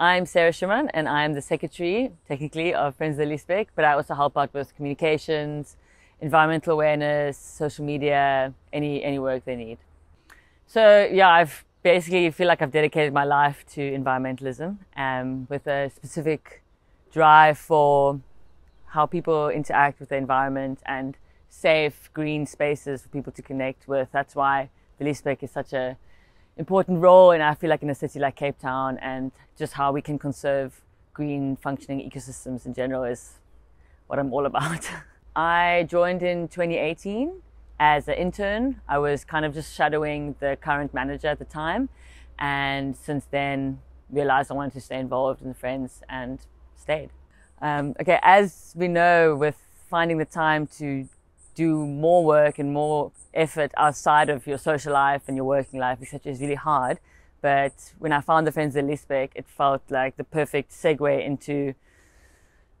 I'm Sarah Schumann and I'm the secretary, technically, of Friends of the but I also help out with communications, environmental awareness, social media, any, any work they need. So yeah, I've basically feel like I've dedicated my life to environmentalism um, with a specific drive for how people interact with the environment and safe green spaces for people to connect with. That's why the Liesbeek is such a important role and I feel like in a city like Cape Town and just how we can conserve green functioning ecosystems in general is what I'm all about. I joined in 2018 as an intern. I was kind of just shadowing the current manager at the time and since then realized I wanted to stay involved in the Friends and stayed. Um, okay, as we know with finding the time to do more work and more effort outside of your social life and your working life, etc., is really hard. But when I found the Friends of Liesbeek, it felt like the perfect segue into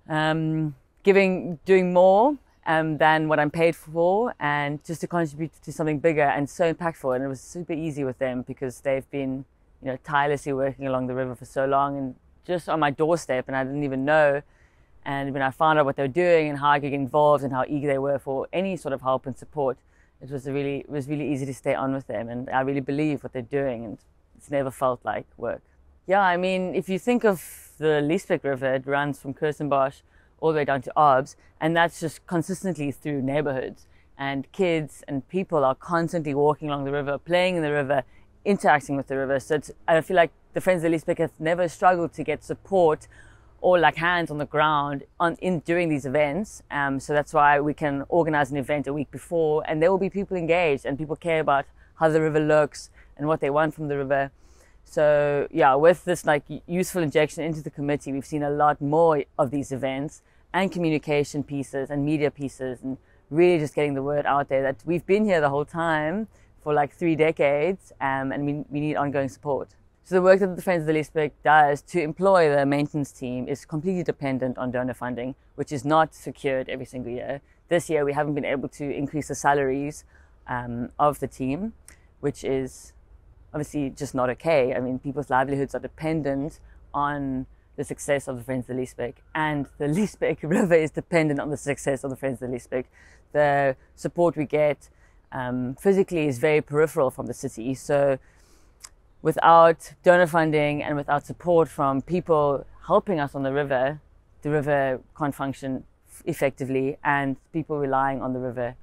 um, giving, doing more um, than what I'm paid for, and just to contribute to something bigger and so impactful. And it was super easy with them because they've been, you know, tirelessly working along the river for so long and just on my doorstep, and I didn't even know and when I found out what they were doing and how I could get involved and how eager they were for any sort of help and support, it was really it was really easy to stay on with them. And I really believe what they're doing, and it's never felt like work. Yeah, I mean, if you think of the Liesbeek River, it runs from Kirstenbosch all the way down to Obs, and that's just consistently through neighborhoods. And kids and people are constantly walking along the river, playing in the river, interacting with the river. So I feel like the Friends of Liesbeek have never struggled to get support or like hands on the ground on, in during these events. Um, so that's why we can organize an event a week before, and there will be people engaged and people care about how the river looks and what they want from the river. So yeah, with this like useful injection into the committee, we've seen a lot more of these events and communication pieces and media pieces, and really just getting the word out there that we've been here the whole time for like three decades, um, and we, we need ongoing support. So the work that the Friends of the Liesbeek does to employ the maintenance team is completely dependent on donor funding, which is not secured every single year. This year we haven't been able to increase the salaries um, of the team, which is obviously just not okay. I mean, people's livelihoods are dependent on the success of the Friends of the Liesbeek, and the Liesbeek River is dependent on the success of the Friends of the Liesbeek. The support we get um, physically is very peripheral from the city, so without donor funding and without support from people helping us on the river, the river can't function effectively and people relying on the river.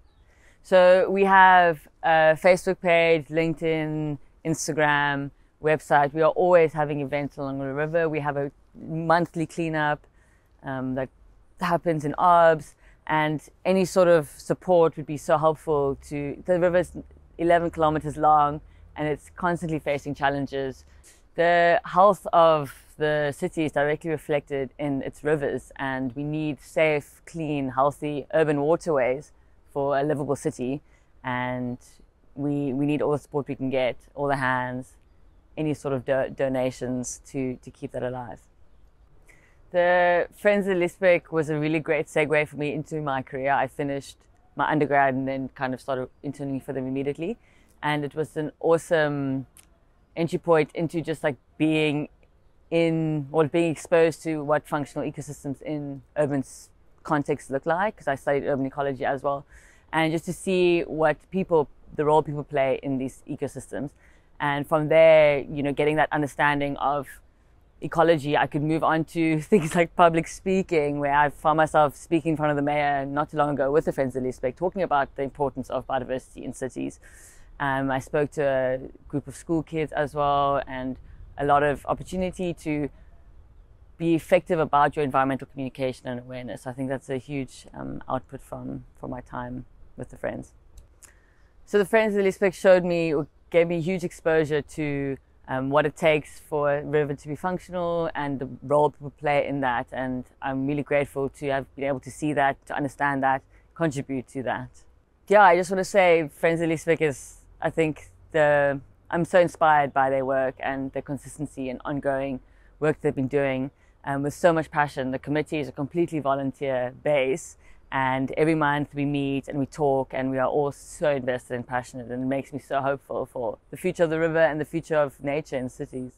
So we have a Facebook page, LinkedIn, Instagram, website. We are always having events along the river. We have a monthly cleanup um, that happens in Obs and any sort of support would be so helpful to the river's 11 kilometers long and it's constantly facing challenges. The health of the city is directly reflected in its rivers, and we need safe, clean, healthy urban waterways for a livable city. And we, we need all the support we can get, all the hands, any sort of do donations to, to keep that alive. The Friends of Liesbeek was a really great segue for me into my career. I finished my undergrad and then kind of started interning for them immediately and it was an awesome entry point into just like being in or being exposed to what functional ecosystems in urban contexts look like because I studied urban ecology as well. And just to see what people the role people play in these ecosystems. And from there you know getting that understanding of ecology I could move on to things like public speaking where I found myself speaking in front of the mayor not too long ago with the Friends of Liesbeek talking about the importance of biodiversity in cities um, I spoke to a group of school kids as well, and a lot of opportunity to be effective about your environmental communication and awareness. I think that's a huge um, output from, from my time with the Friends. So the Friends of the showed me, or gave me huge exposure to um, what it takes for a river to be functional and the role people play in that. And I'm really grateful to have been able to see that, to understand that, contribute to that. Yeah, I just want to say Friends of Liesbeek is I think the I'm so inspired by their work and the consistency and ongoing work they've been doing um, with so much passion. The committee is a completely volunteer base, and every month we meet and we talk, and we are all so invested and passionate, and it makes me so hopeful for the future of the river and the future of nature in cities.